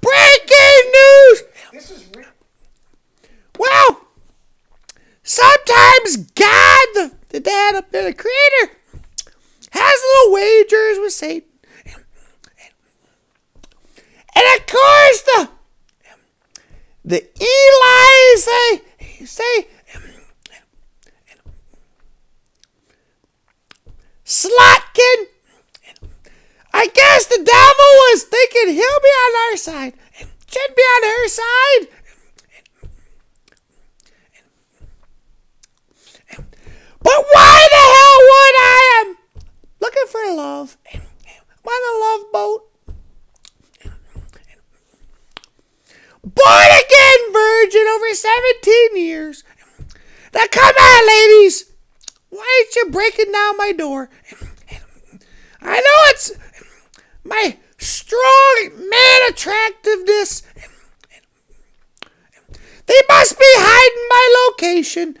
breaking news. This is re- Well, sometimes God, the, the dad up there, the creator, has little wagers with Satan. And of course, the the Eli's they say Slotkin. I guess the devil thinking he'll be on our side and should be on her side. But why the hell would I am looking for love? On a love boat. Born again virgin over 17 years. Now come on, ladies. Why ain't you breaking down my door? I know it's man attractiveness. They must be hiding my location.